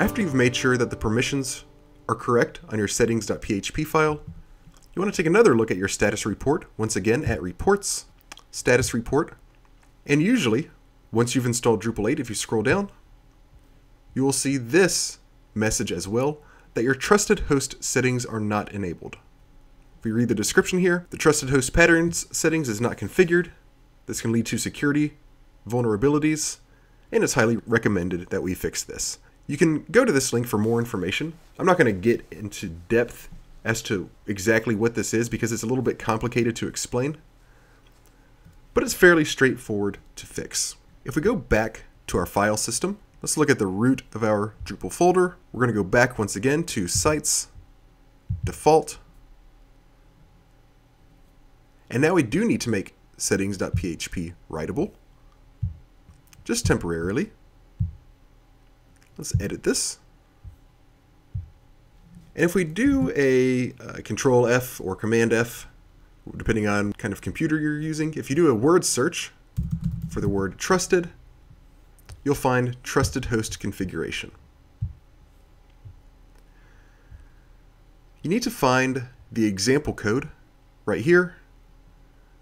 After you've made sure that the permissions are correct on your settings.php file, you want to take another look at your status report, once again at Reports, Status Report, and usually, once you've installed Drupal 8, if you scroll down, you will see this message as well, that your trusted host settings are not enabled. If we read the description here, the trusted host patterns settings is not configured. This can lead to security vulnerabilities, and it's highly recommended that we fix this. You can go to this link for more information. I'm not going to get into depth as to exactly what this is because it's a little bit complicated to explain, but it's fairly straightforward to fix. If we go back to our file system, let's look at the root of our Drupal folder. We're going to go back once again to Sites, Default, and now we do need to make settings.php writable, just temporarily. Let's edit this. And if we do a uh, Control F or Command F, depending on kind of computer you're using, if you do a word search for the word trusted, you'll find trusted host configuration. You need to find the example code right here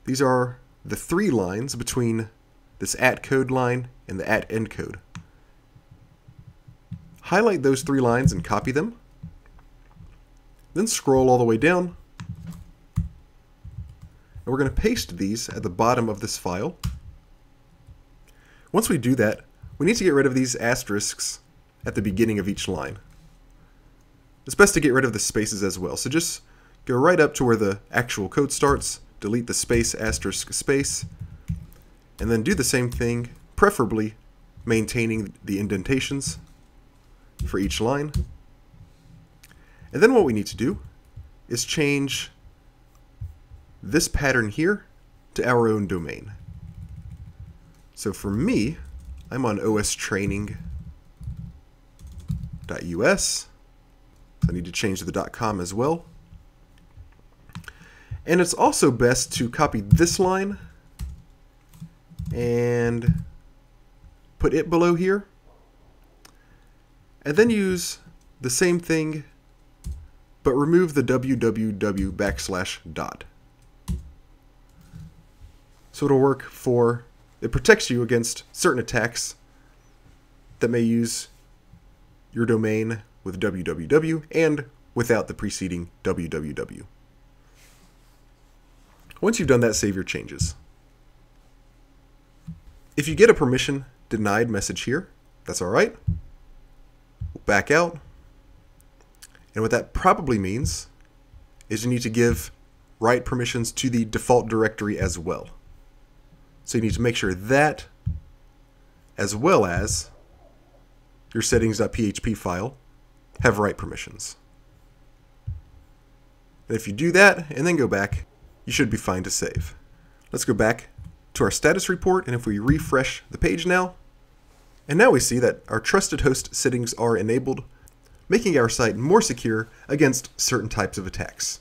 these are the three lines between this at code line and the at end code. Highlight those three lines and copy them. Then scroll all the way down. And we're going to paste these at the bottom of this file. Once we do that, we need to get rid of these asterisks at the beginning of each line. It's best to get rid of the spaces as well. So just go right up to where the actual code starts delete the space asterisk space, and then do the same thing, preferably maintaining the indentations for each line. And then what we need to do is change this pattern here to our own domain. So for me, I'm on ostraining.us. So I need to change the .com as well. And it's also best to copy this line and put it below here. And then use the same thing, but remove the www backslash dot. So it'll work for, it protects you against certain attacks that may use your domain with www and without the preceding www. Once you've done that, save your changes. If you get a permission denied message here, that's all right. Back out. And what that probably means is you need to give write permissions to the default directory as well. So you need to make sure that, as well as your settings.php file, have write permissions. And if you do that and then go back, you should be fine to save. Let's go back to our status report, and if we refresh the page now, and now we see that our trusted host settings are enabled, making our site more secure against certain types of attacks.